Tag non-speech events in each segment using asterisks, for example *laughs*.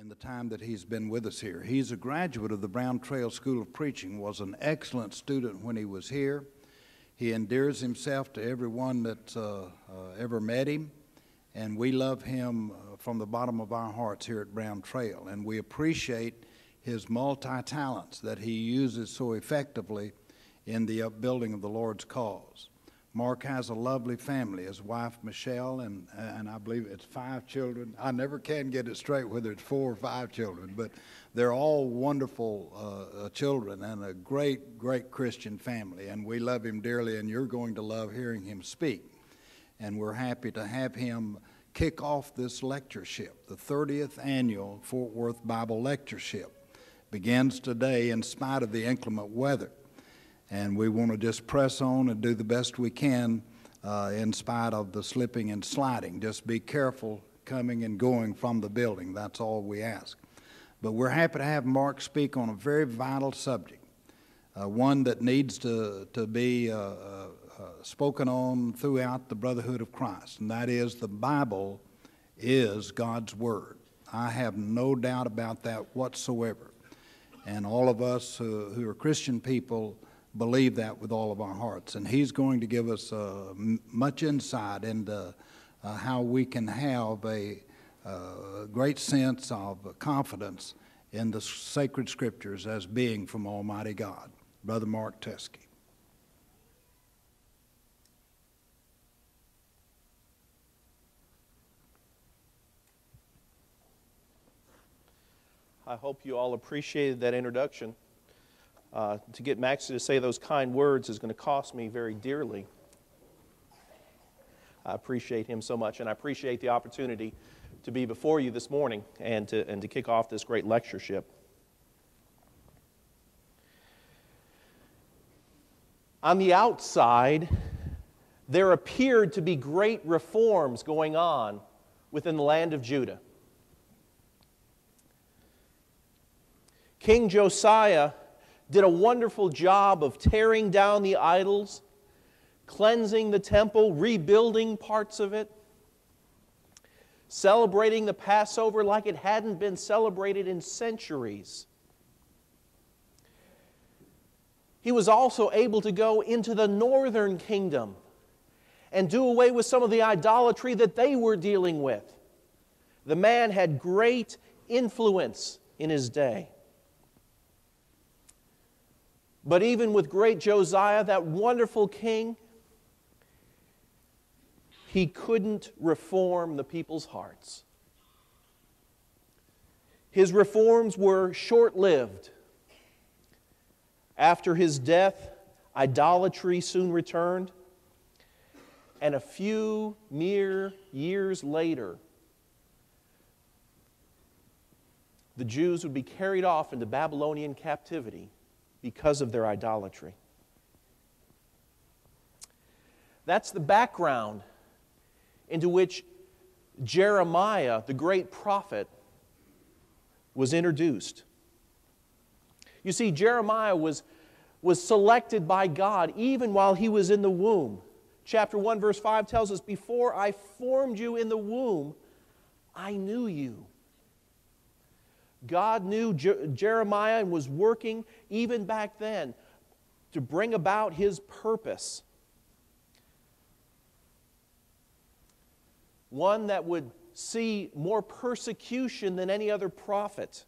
in the time that he's been with us here. He's a graduate of the Brown Trail School of Preaching, was an excellent student when he was here. He endears himself to everyone that uh, uh, ever met him, and we love him uh, from the bottom of our hearts here at Brown Trail, and we appreciate his multi talents that he uses so effectively in the upbuilding of the Lord's cause. Mark has a lovely family. His wife Michelle and and I believe it's five children. I never can get it straight whether it's four or five children, but they're all wonderful uh, uh, children and a great great Christian family. And we love him dearly, and you're going to love hearing him speak. And we're happy to have him kick off this lectureship, the 30th annual Fort Worth Bible Lectureship. Begins today in spite of the inclement weather. And we want to just press on and do the best we can uh, in spite of the slipping and sliding. Just be careful coming and going from the building. That's all we ask. But we're happy to have Mark speak on a very vital subject, uh, one that needs to, to be uh, uh, uh spoken on throughout the brotherhood of Christ, and that is the Bible is God's Word. I have no doubt about that whatsoever. And all of us who, who are Christian people believe that with all of our hearts. And He's going to give us uh, much insight into uh, how we can have a uh, great sense of confidence in the sacred scriptures as being from Almighty God. Brother Mark Teske. I hope you all appreciated that introduction. Uh, to get Max to say those kind words is going to cost me very dearly. I appreciate him so much, and I appreciate the opportunity to be before you this morning and to, and to kick off this great lectureship. On the outside, there appeared to be great reforms going on within the land of Judah. King Josiah did a wonderful job of tearing down the idols, cleansing the temple, rebuilding parts of it, celebrating the Passover like it hadn't been celebrated in centuries. He was also able to go into the northern kingdom and do away with some of the idolatry that they were dealing with. The man had great influence in his day. But even with great Josiah, that wonderful king, he couldn't reform the people's hearts. His reforms were short lived. After his death, idolatry soon returned. And a few mere years later, the Jews would be carried off into Babylonian captivity because of their idolatry. That's the background into which Jeremiah, the great prophet, was introduced. You see, Jeremiah was, was selected by God even while he was in the womb. Chapter 1, verse 5 tells us, Before I formed you in the womb, I knew you. God knew Je- Jeremiah and was working even back then to bring about his purpose. One that would see more persecution than any other prophet.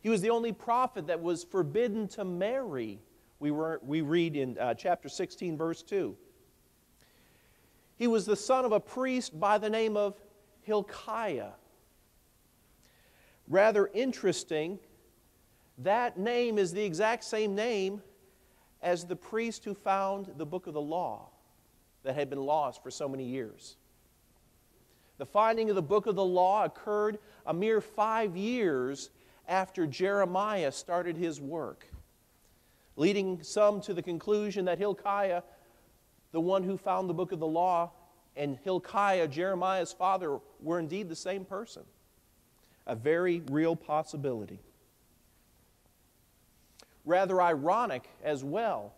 He was the only prophet that was forbidden to marry. We, were, we read in uh, chapter 16, verse 2. He was the son of a priest by the name of Hilkiah rather interesting, that name is the exact same name as the priest who found the book of the law that had been lost for so many years. The finding of the book of the law occurred a mere five years after Jeremiah started his work, leading some to the conclusion that Hilkiah, the one who found the book of the law, and Hilkiah, Jeremiah's father, were indeed the same person a very real possibility. Rather ironic as well,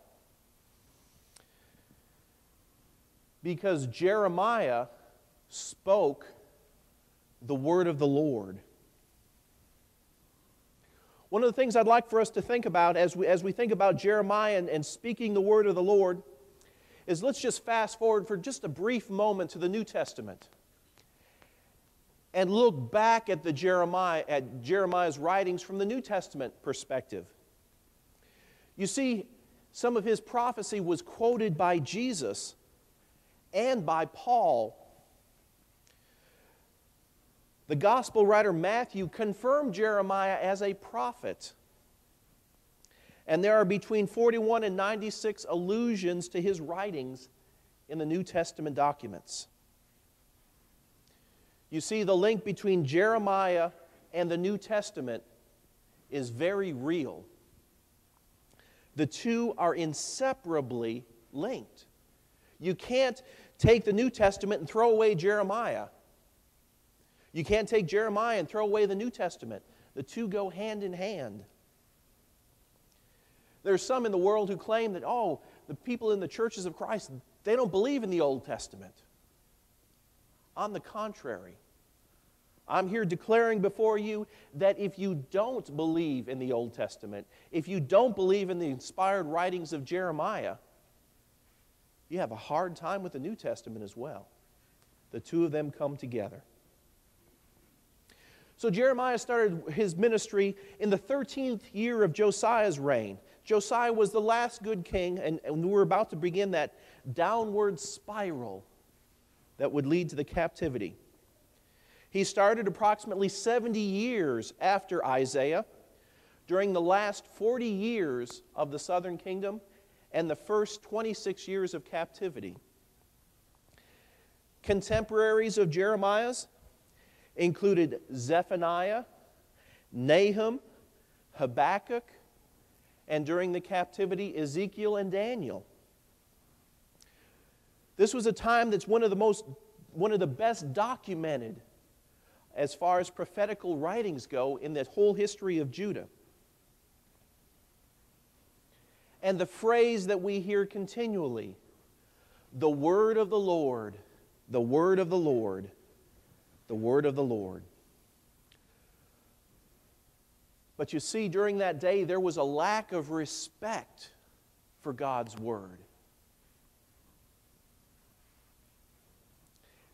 because Jeremiah spoke the word of the Lord. One of the things I'd like for us to think about as we, as we think about Jeremiah and, and speaking the word of the Lord is let's just fast forward for just a brief moment to the New Testament and look back at the Jeremiah at Jeremiah's writings from the New Testament perspective. You see, some of his prophecy was quoted by Jesus and by Paul. The gospel writer Matthew confirmed Jeremiah as a prophet. And there are between 41 and 96 allusions to his writings in the New Testament documents. You see, the link between Jeremiah and the New Testament is very real. The two are inseparably linked. You can't take the New Testament and throw away Jeremiah. You can't take Jeremiah and throw away the New Testament. The two go hand in hand. There's some in the world who claim that, oh, the people in the churches of Christ, they don't believe in the Old Testament. On the contrary, I'm here declaring before you that if you don't believe in the Old Testament, if you don't believe in the inspired writings of Jeremiah, you have a hard time with the New Testament as well. The two of them come together. So Jeremiah started his ministry in the 13th year of Josiah's reign. Josiah was the last good king, and, and we're about to begin that downward spiral that would lead to the captivity. He started approximately 70 years after Isaiah, during the last 40 years of the southern kingdom and the first 26 years of captivity. Contemporaries of Jeremiah's included Zephaniah, Nahum, Habakkuk, and during the captivity, Ezekiel and Daniel. This was a time that's one of the most one of the best documented as far as prophetical writings go in the whole history of Judah. And the phrase that we hear continually the word of the Lord, the word of the Lord, the word of the Lord. But you see, during that day, there was a lack of respect for God's word.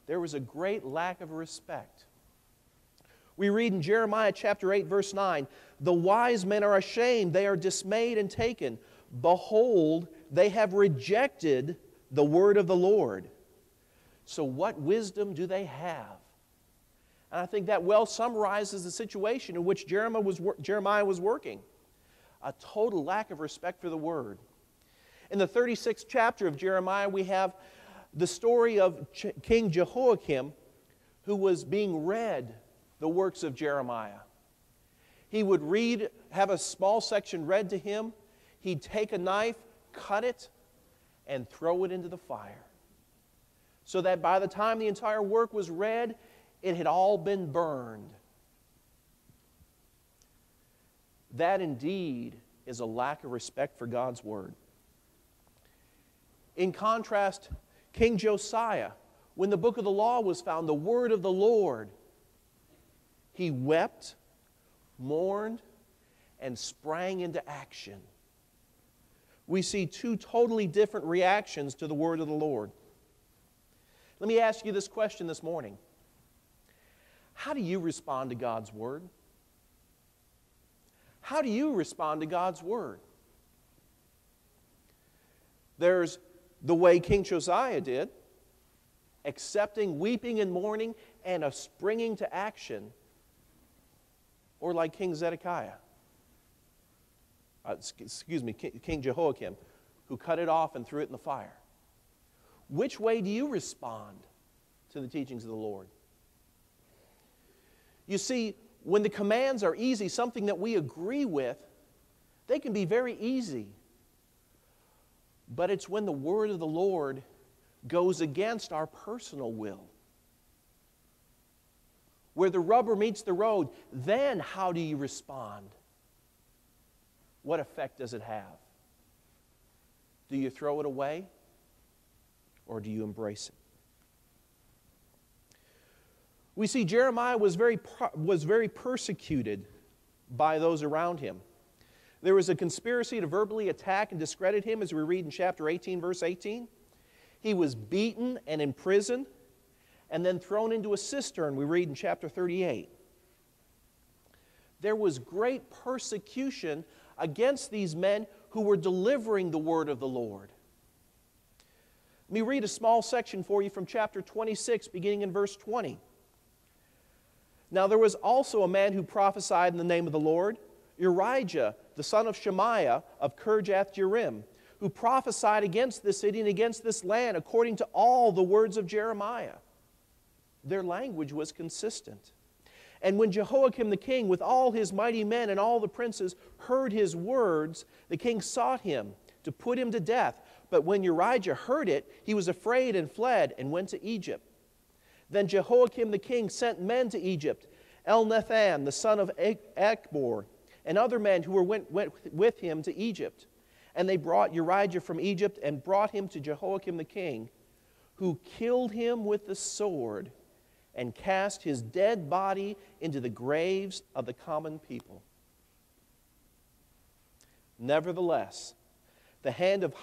There was a great lack of respect. We read in Jeremiah chapter 8, verse 9 The wise men are ashamed, they are dismayed and taken. Behold, they have rejected the word of the Lord. So, what wisdom do they have? And I think that well summarizes the situation in which Jeremiah was, Jeremiah was working a total lack of respect for the word. In the 36th chapter of Jeremiah, we have the story of King Jehoiakim who was being read the works of Jeremiah. He would read, have a small section read to him. He'd take a knife, cut it, and throw it into the fire. So that by the time the entire work was read, it had all been burned. That indeed is a lack of respect for God's word. In contrast, King Josiah, when the book of the law was found, the word of the Lord he wept, mourned, and sprang into action. We see two totally different reactions to the word of the Lord. Let me ask you this question this morning How do you respond to God's word? How do you respond to God's word? There's the way King Josiah did, accepting, weeping, and mourning, and a springing to action or like King Zedekiah, uh, excuse me, King Jehoiakim, who cut it off and threw it in the fire. Which way do you respond to the teachings of the Lord? You see, when the commands are easy, something that we agree with, they can be very easy. But it's when the word of the Lord goes against our personal will where the rubber meets the road, then how do you respond? What effect does it have? Do you throw it away or do you embrace it? We see Jeremiah was very, was very persecuted by those around him. There was a conspiracy to verbally attack and discredit him, as we read in chapter 18, verse 18. He was beaten and imprisoned and then thrown into a cistern, we read in chapter 38. There was great persecution against these men who were delivering the word of the Lord. Let me read a small section for you from chapter 26, beginning in verse 20. Now there was also a man who prophesied in the name of the Lord, Urijah, the son of Shemaiah of Kirjath Jearim, who prophesied against this city and against this land according to all the words of Jeremiah. Their language was consistent. And when Jehoiakim the king, with all his mighty men and all the princes, heard his words, the king sought him to put him to death. But when Urijah heard it, he was afraid and fled and went to Egypt. Then Jehoiakim the king sent men to Egypt, Elnathan, the son of Achbor, and other men who were went, went with him to Egypt. And they brought Urijah from Egypt and brought him to Jehoiakim the king, who killed him with the sword and cast his dead body into the graves of the common people. Nevertheless, the hand of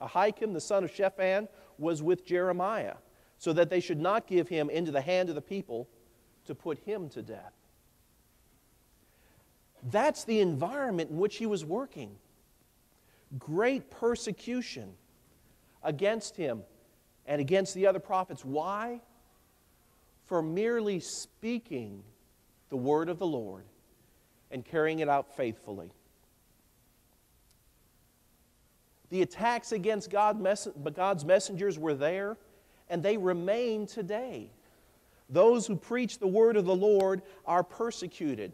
Ahikam, the son of Shaphan, was with Jeremiah so that they should not give him into the hand of the people to put him to death. That's the environment in which he was working. Great persecution against him and against the other prophets. Why? For merely speaking the word of the Lord and carrying it out faithfully. The attacks against God's messengers were there and they remain today. Those who preach the word of the Lord are persecuted.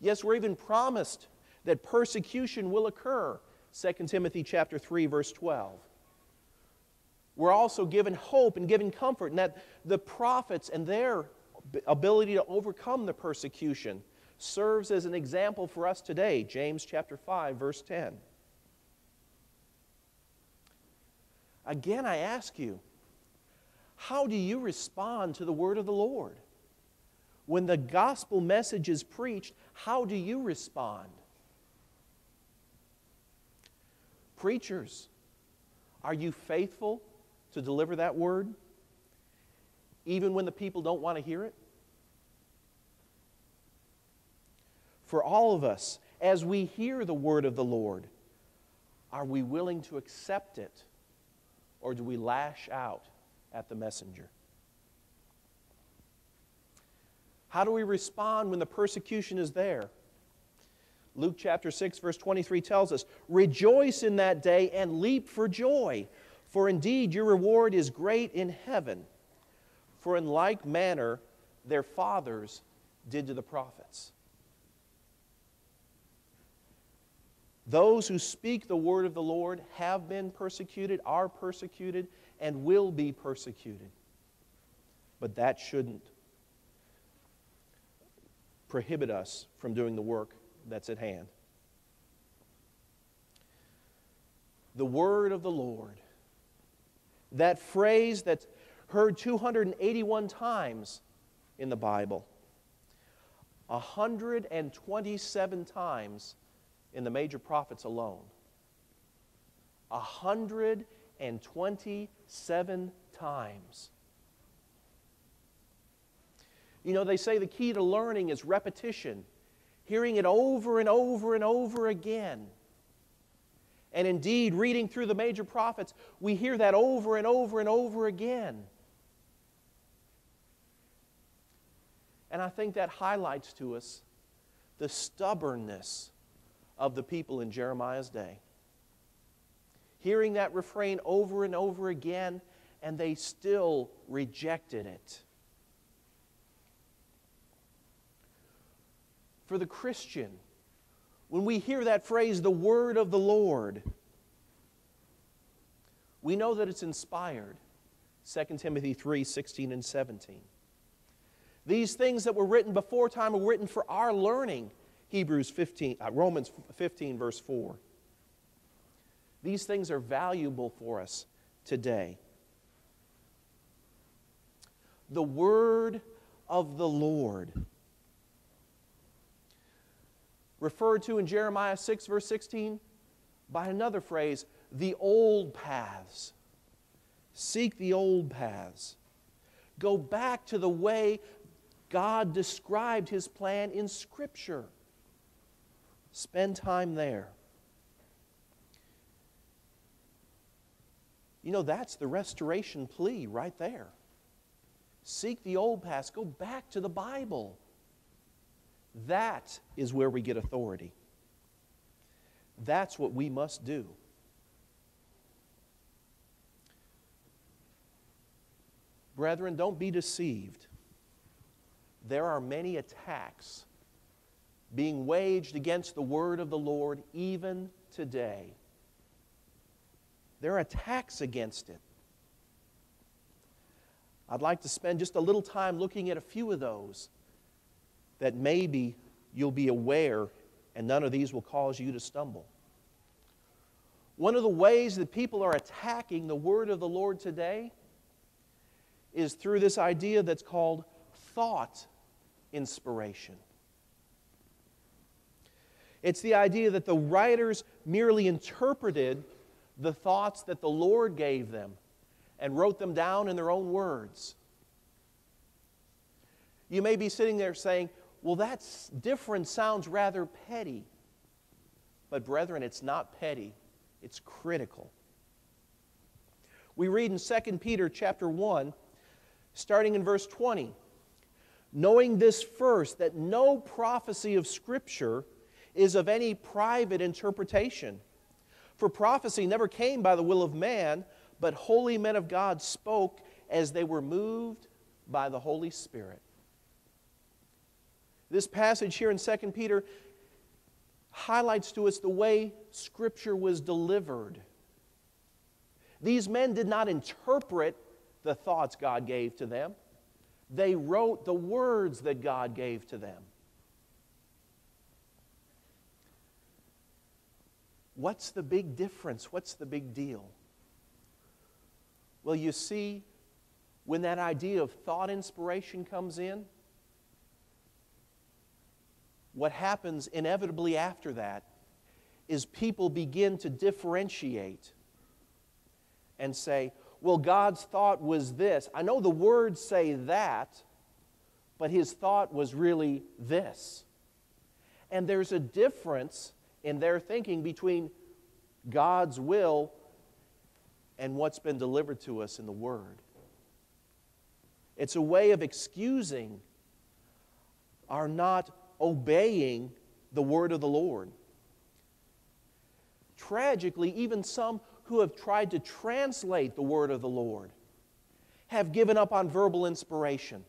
Yes, we're even promised that persecution will occur. 2 Timothy chapter 3 verse 12. We're also given hope and given comfort in that the prophets and their ability to overcome the persecution serves as an example for us today. James chapter 5 verse 10. Again, I ask you, how do you respond to the word of the Lord? When the gospel message is preached, how do you respond? Preachers, are you faithful to deliver that word even when the people don't want to hear it? For all of us, as we hear the word of the Lord, are we willing to accept it or do we lash out at the messenger. How do we respond when the persecution is there? Luke chapter 6, verse 23 tells us Rejoice in that day and leap for joy, for indeed your reward is great in heaven. For in like manner their fathers did to the prophets. Those who speak the word of the Lord have been persecuted, are persecuted, and will be persecuted. But that shouldn't prohibit us from doing the work that's at hand. The word of the Lord. That phrase that's heard 281 times in the Bible, 127 times in the major prophets alone. 127 times. You know, they say the key to learning is repetition, hearing it over and over and over again. And indeed, reading through the major prophets, we hear that over and over and over again. And I think that highlights to us the stubbornness of the people in Jeremiah's day hearing that refrain over and over again, and they still rejected it. For the Christian, when we hear that phrase, the word of the Lord, we know that it's inspired. 2 Timothy 3 16 and 17. These things that were written before time were written for our learning. Hebrews 15, uh, Romans 15, verse 4. These things are valuable for us today. The word of the Lord. Referred to in Jeremiah 6, verse 16, by another phrase, the old paths. Seek the old paths. Go back to the way God described his plan in Scripture. Spend time there. You know, that's the restoration plea right there. Seek the old paths, go back to the Bible. That is where we get authority. That's what we must do. Brethren, don't be deceived. There are many attacks being waged against the word of the Lord even today. There are attacks against it. I'd like to spend just a little time looking at a few of those that maybe you'll be aware and none of these will cause you to stumble. One of the ways that people are attacking the word of the Lord today is through this idea that's called thought inspiration. It's the idea that the writers merely interpreted the thoughts that the Lord gave them and wrote them down in their own words. You may be sitting there saying, Well, that different, sounds rather petty. But, brethren, it's not petty, it's critical. We read in 2 Peter chapter 1, starting in verse 20 knowing this first, that no prophecy of Scripture is of any private interpretation. For prophecy never came by the will of man, but holy men of God spoke as they were moved by the Holy Spirit. This passage here in 2 Peter highlights to us the way Scripture was delivered. These men did not interpret the thoughts God gave to them. They wrote the words that God gave to them. What's the big difference? What's the big deal? Well, you see, when that idea of thought inspiration comes in, what happens inevitably after that is people begin to differentiate and say, well, God's thought was this. I know the words say that, but his thought was really this. And there's a difference in their thinking between God's will and what's been delivered to us in the Word. It's a way of excusing our not obeying the Word of the Lord. Tragically, even some who have tried to translate the word of the Lord have given up on verbal inspiration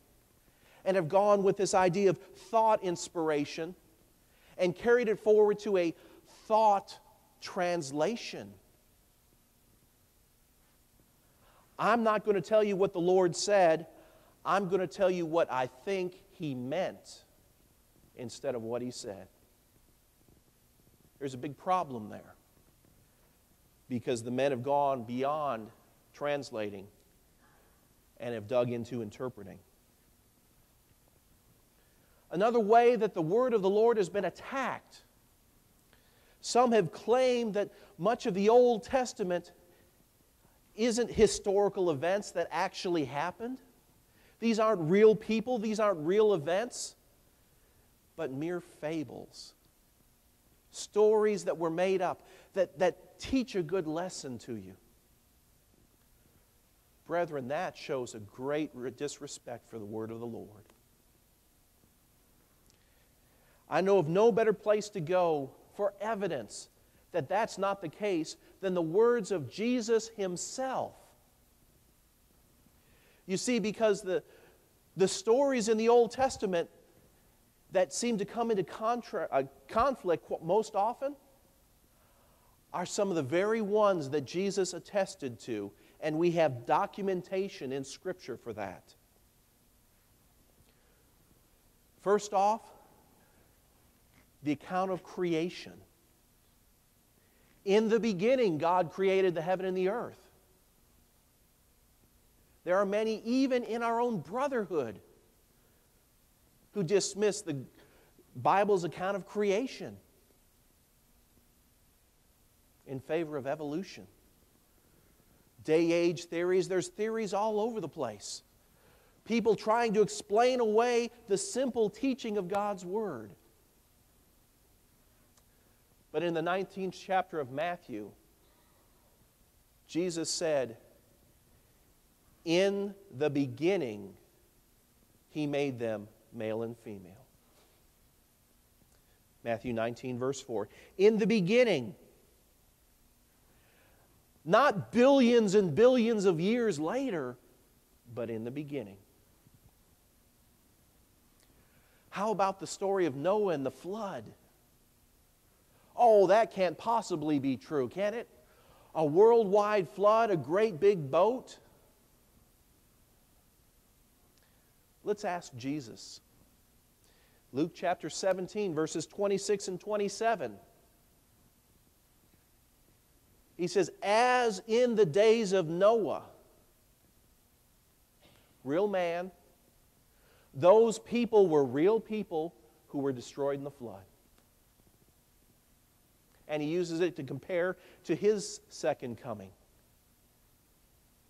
and have gone with this idea of thought inspiration and carried it forward to a thought translation. I'm not going to tell you what the Lord said, I'm going to tell you what I think He meant instead of what He said. There's a big problem there because the men have gone beyond translating and have dug into interpreting. Another way that the word of the Lord has been attacked. Some have claimed that much of the Old Testament isn't historical events that actually happened. These aren't real people, these aren't real events, but mere fables. Stories that were made up, that, that teach a good lesson to you. Brethren, that shows a great disrespect for the word of the Lord. I know of no better place to go for evidence that that's not the case than the words of Jesus himself. You see, because the, the stories in the Old Testament that seem to come into contra, uh, conflict most often are some of the very ones that Jesus attested to, and we have documentation in Scripture for that. First off, the account of creation. In the beginning, God created the heaven and the earth. There are many, even in our own brotherhood, who dismiss the, Bible's account of creation in favor of evolution. Day age theories, there's theories all over the place. People trying to explain away the simple teaching of God's Word. But in the 19th chapter of Matthew, Jesus said, In the beginning, He made them male and female. Matthew 19, verse 4. In the beginning, not billions and billions of years later, but in the beginning. How about the story of Noah and the flood? Oh, that can't possibly be true, can it? A worldwide flood, a great big boat? Let's ask Jesus. Luke chapter 17, verses 26 and 27. He says, As in the days of Noah, real man, those people were real people who were destroyed in the flood. And he uses it to compare to his second coming.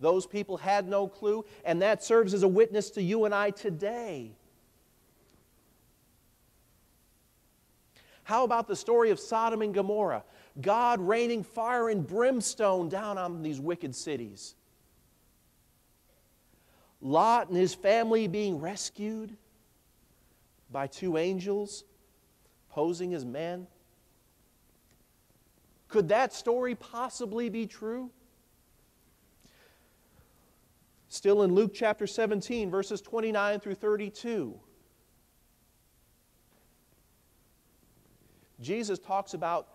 Those people had no clue, and that serves as a witness to you and I today. How about the story of Sodom and Gomorrah? God raining fire and brimstone down on these wicked cities. Lot and his family being rescued by two angels posing as men. Could that story possibly be true? Still in Luke chapter 17, verses 29 through 32. Jesus talks about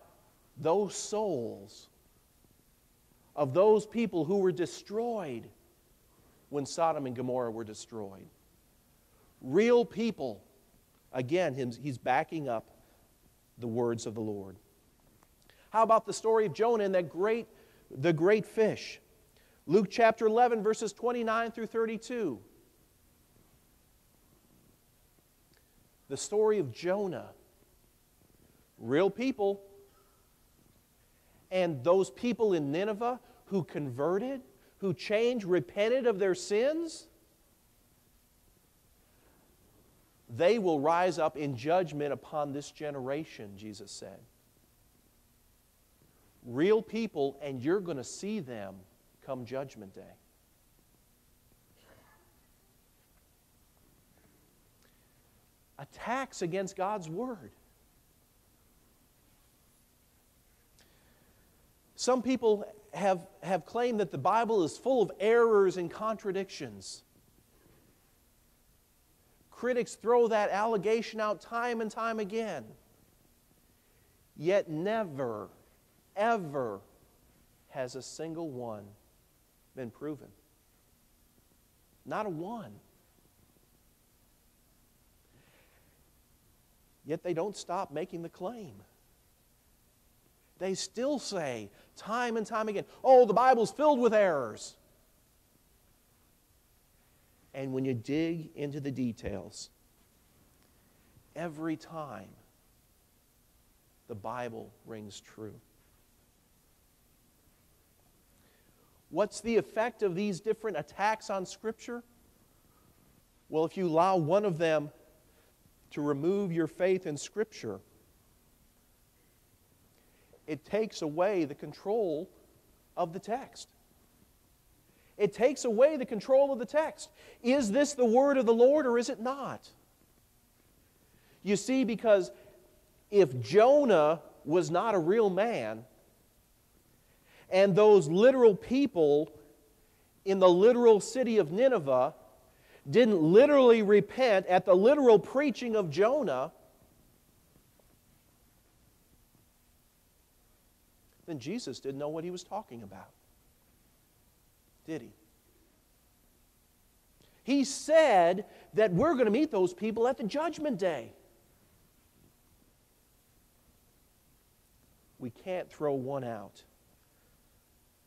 those souls of those people who were destroyed when Sodom and Gomorrah were destroyed. Real people. Again, he's backing up the words of the Lord. How about the story of Jonah and that great, the great fish? Luke chapter 11, verses 29 through 32. The story of Jonah real people. And those people in Nineveh who converted, who changed, repented of their sins, they will rise up in judgment upon this generation, Jesus said. Real people, and you're going to see them come Judgment Day. Attacks against God's Word. Some people have, have claimed that the Bible is full of errors and contradictions. Critics throw that allegation out time and time again. Yet never, ever has a single one been proven. Not a one. Yet they don't stop making the claim. They still say, time and time again, oh, the Bible's filled with errors. And when you dig into the details, every time the Bible rings true. What's the effect of these different attacks on Scripture? Well, if you allow one of them to remove your faith in Scripture, it takes away the control of the text. It takes away the control of the text. Is this the word of the Lord or is it not? You see, because if Jonah was not a real man, and those literal people in the literal city of Nineveh didn't literally repent at the literal preaching of Jonah, then Jesus didn't know what he was talking about. Did he? He said that we're going to meet those people at the judgment day. We can't throw one out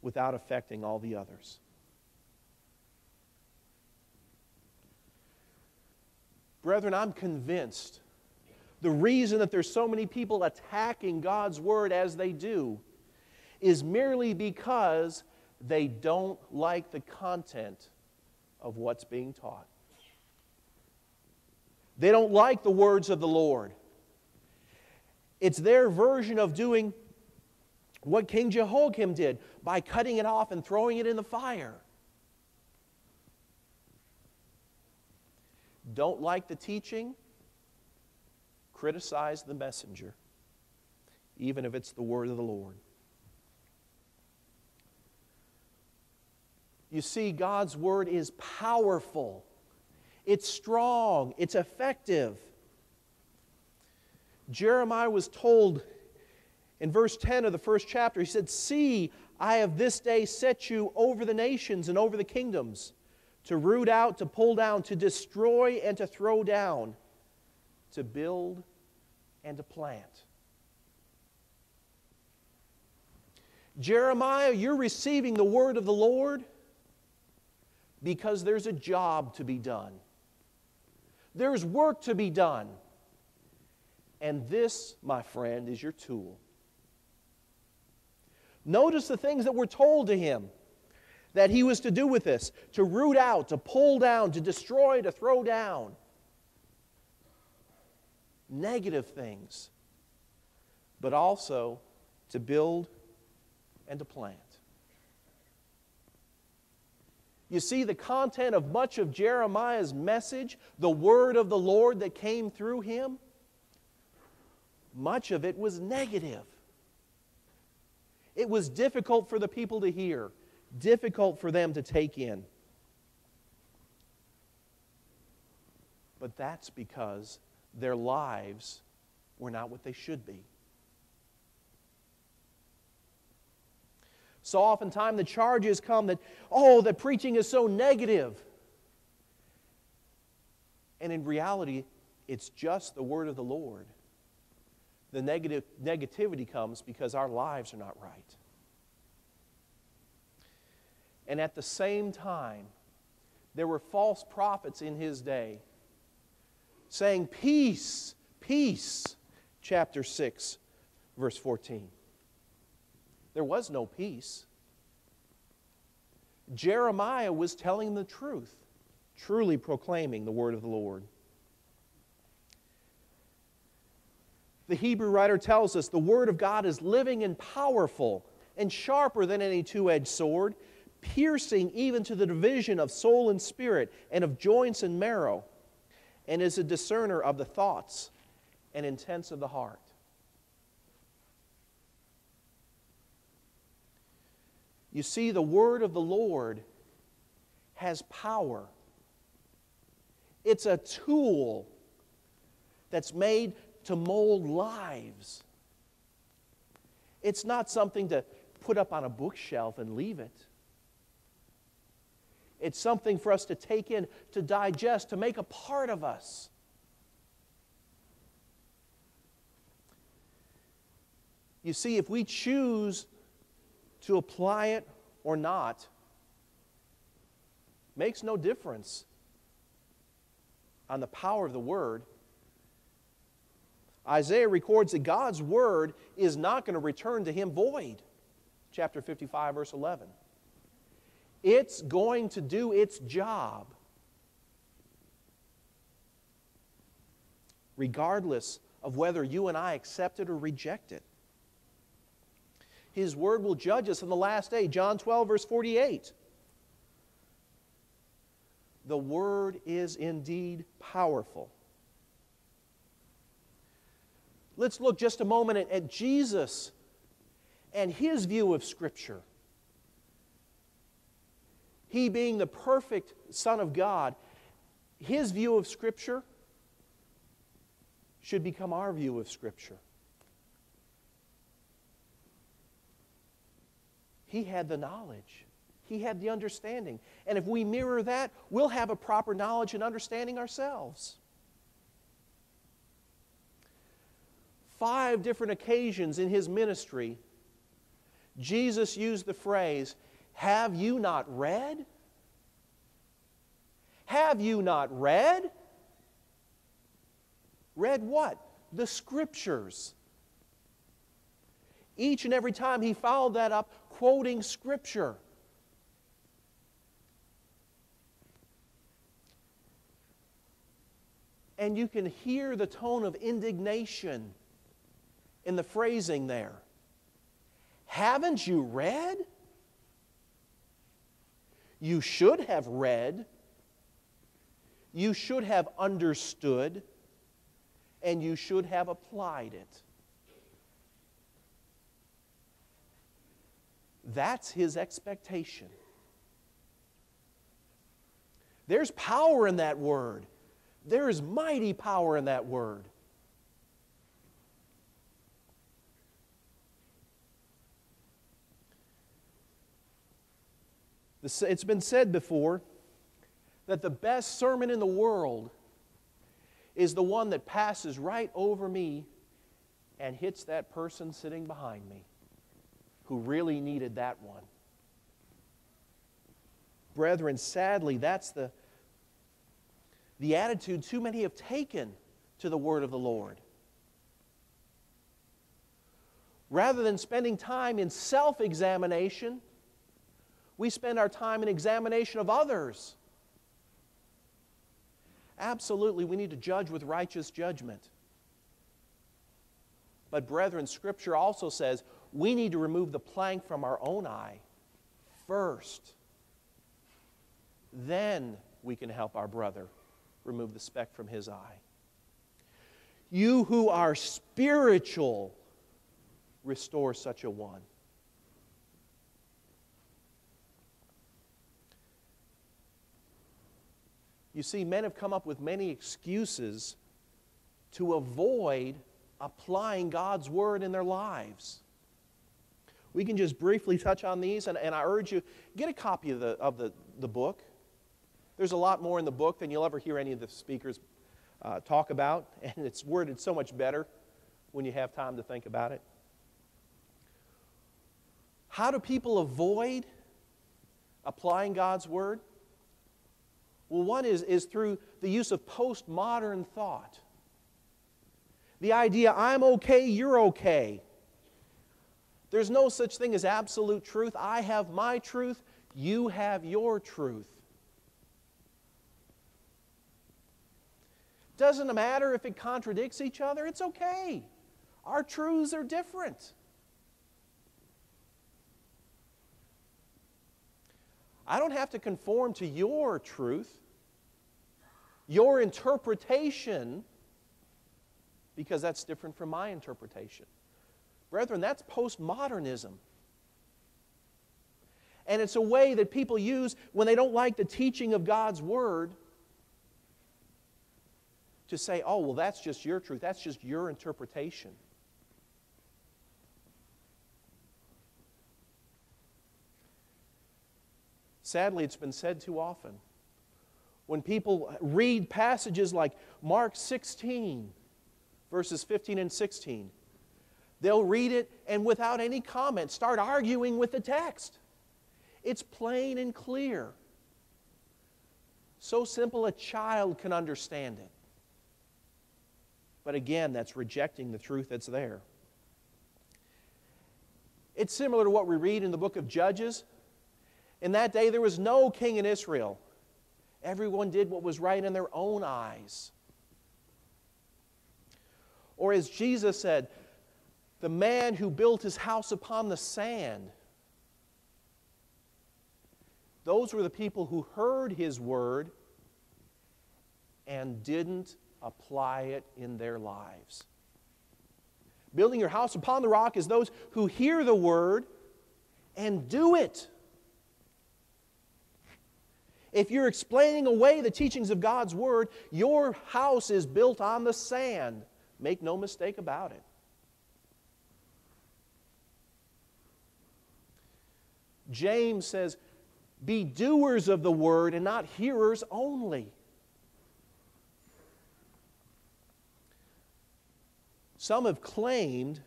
without affecting all the others. Brethren, I'm convinced the reason that there's so many people attacking God's Word as they do is merely because they don't like the content of what's being taught. They don't like the words of the Lord. It's their version of doing what King Jehoiakim did by cutting it off and throwing it in the fire. Don't like the teaching? Criticize the messenger, even if it's the word of the Lord. You see, God's word is powerful, it's strong, it's effective. Jeremiah was told in verse 10 of the first chapter, he said, See, I have this day set you over the nations and over the kingdoms, to root out, to pull down, to destroy, and to throw down, to build and to plant. Jeremiah, you're receiving the word of the Lord because there's a job to be done. There's work to be done. And this, my friend, is your tool. Notice the things that were told to him that he was to do with this to root out, to pull down, to destroy, to throw down. Negative things, but also to build and to plant. You see, the content of much of Jeremiah's message, the word of the Lord that came through him, much of it was negative. It was difficult for the people to hear, difficult for them to take in. But that's because their lives were not what they should be. So oftentimes the charges come that, oh, the preaching is so negative. And in reality, it's just the word of the Lord. The negative, negativity comes because our lives are not right. And at the same time, there were false prophets in his day saying, Peace, peace, chapter 6, verse 14. There was no peace. Jeremiah was telling the truth, truly proclaiming the word of the Lord. The Hebrew writer tells us the word of God is living and powerful and sharper than any two edged sword, piercing even to the division of soul and spirit and of joints and marrow, and is a discerner of the thoughts and intents of the heart. You see, the word of the Lord has power. It's a tool that's made to mold lives. It's not something to put up on a bookshelf and leave it. It's something for us to take in, to digest, to make a part of us. You see, if we choose to apply it or not makes no difference on the power of the Word. Isaiah records that God's Word is not going to return to him void. Chapter 55, verse 11. It's going to do its job. Regardless of whether you and I accept it or reject it. His word will judge us in the last day. John 12, verse 48. The word is indeed powerful. Let's look just a moment at, at Jesus and his view of Scripture. He being the perfect Son of God, his view of Scripture should become our view of Scripture. He had the knowledge. He had the understanding. And if we mirror that, we'll have a proper knowledge and understanding ourselves. Five different occasions in his ministry, Jesus used the phrase, Have you not read? Have you not read? Read what? the Scriptures. Each and every time he followed that up, quoting Scripture. And you can hear the tone of indignation in the phrasing there. Haven't you read? You should have read. You should have understood. And you should have applied it. That's his expectation. There's power in that word. There is mighty power in that word. It's been said before that the best sermon in the world is the one that passes right over me and hits that person sitting behind me who really needed that one. Brethren, sadly, that's the, the attitude too many have taken to the word of the Lord. Rather than spending time in self examination, we spend our time in examination of others. Absolutely, we need to judge with righteous judgment. But, brethren, Scripture also says we need to remove the plank from our own eye first. Then we can help our brother remove the speck from his eye. You who are spiritual, restore such a one. You see, men have come up with many excuses to avoid applying God's word in their lives. We can just briefly touch on these, and, and I urge you get a copy of, the, of the, the book. There's a lot more in the book than you'll ever hear any of the speakers uh, talk about, *laughs* and it's worded so much better when you have time to think about it. How do people avoid applying God's word? Well, one is, is through the use of postmodern thought. The idea, I'm okay, you're okay. There's no such thing as absolute truth. I have my truth, you have your truth. Doesn't matter if it contradicts each other, it's okay. Our truths are different. I don't have to conform to your truth, your interpretation, because that's different from my interpretation. Brethren, that's postmodernism. And it's a way that people use when they don't like the teaching of God's Word to say, oh, well, that's just your truth, that's just your interpretation. Sadly, it's been said too often. When people read passages like Mark 16, verses 15 and 16, they'll read it and without any comment start arguing with the text. It's plain and clear. So simple a child can understand it. But again, that's rejecting the truth that's there. It's similar to what we read in the book of Judges. In that day, there was no king in Israel. Everyone did what was right in their own eyes. Or as Jesus said, the man who built his house upon the sand. Those were the people who heard his word and didn't apply it in their lives. Building your house upon the rock is those who hear the word and do it. If you're explaining away the teachings of God's Word, your house is built on the sand. Make no mistake about it. James says, Be doers of the Word and not hearers only. Some have claimed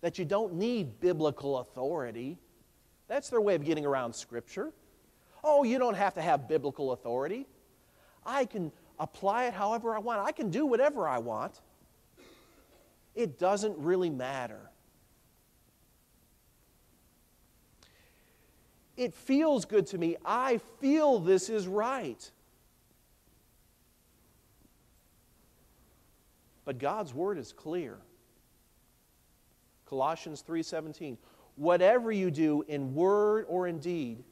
that you don't need biblical authority. That's their way of getting around Scripture. Oh, you don't have to have biblical authority. I can apply it however I want. I can do whatever I want. It doesn't really matter. It feels good to me. I feel this is right. But God's word is clear. Colossians 3:17 Whatever you do in word or in deed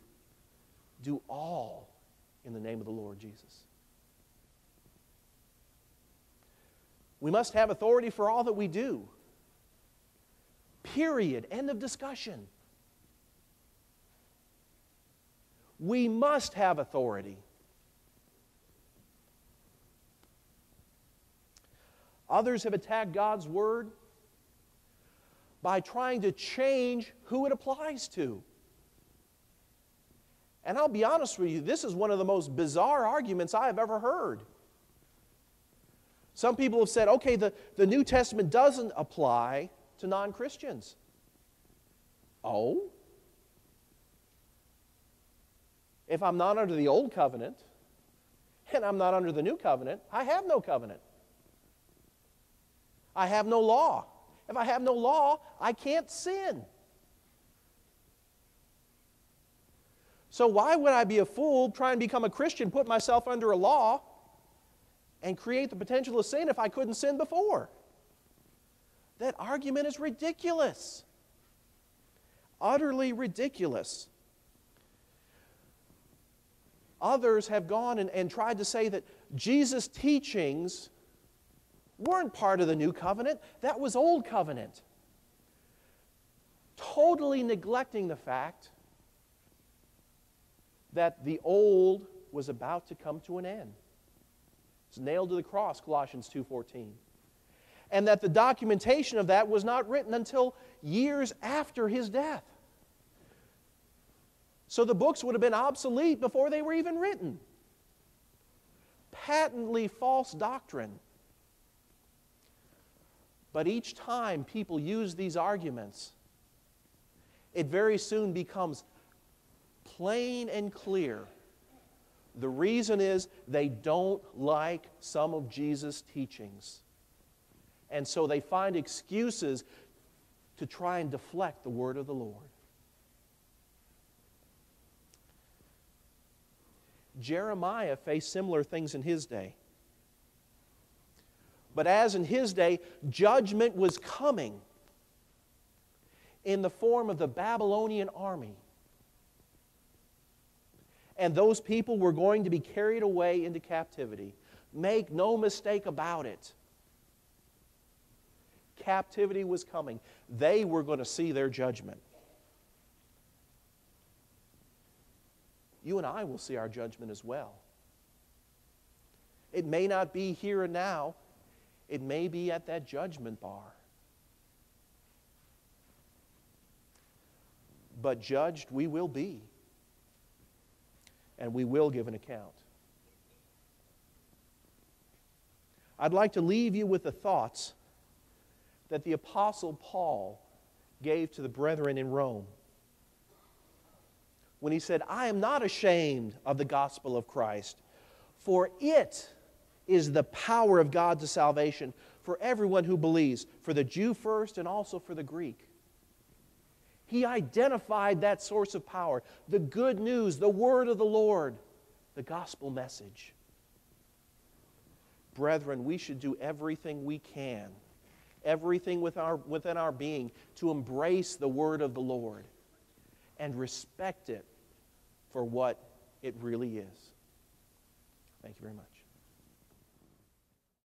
do all in the name of the Lord Jesus. We must have authority for all that we do. Period. End of discussion. We must have authority. Others have attacked God's word by trying to change who it applies to. And I'll be honest with you, this is one of the most bizarre arguments I have ever heard. Some people have said, okay, the, the New Testament doesn't apply to non Christians. Oh? If I'm not under the old covenant and I'm not under the new covenant, I have no covenant. I have no law. If I have no law, I can't sin. So, why would I be a fool, try and become a Christian, put myself under a law, and create the potential of sin if I couldn't sin before? That argument is ridiculous. Utterly ridiculous. Others have gone and, and tried to say that Jesus' teachings weren't part of the new covenant, that was old covenant. Totally neglecting the fact that the old was about to come to an end. It's nailed to the cross, Colossians 2:14. And that the documentation of that was not written until years after his death. So the books would have been obsolete before they were even written. Patently false doctrine. But each time people use these arguments, it very soon becomes plain and clear. The reason is they don't like some of Jesus' teachings. And so they find excuses to try and deflect the word of the Lord. Jeremiah faced similar things in his day. But as in his day, judgment was coming in the form of the Babylonian army. And those people were going to be carried away into captivity. Make no mistake about it. Captivity was coming. They were going to see their judgment. You and I will see our judgment as well. It may not be here and now, it may be at that judgment bar. But judged we will be, and we will give an account. I'd like to leave you with the thoughts that the Apostle Paul gave to the brethren in Rome when he said, I am not ashamed of the gospel of Christ, for it is the power of God to salvation for everyone who believes, for the Jew first and also for the Greek. He identified that source of power, the good news, the word of the Lord, the gospel message. Brethren, we should do everything we can, everything with our, within our being, to embrace the word of the Lord and respect it for what it really is. Thank you very much.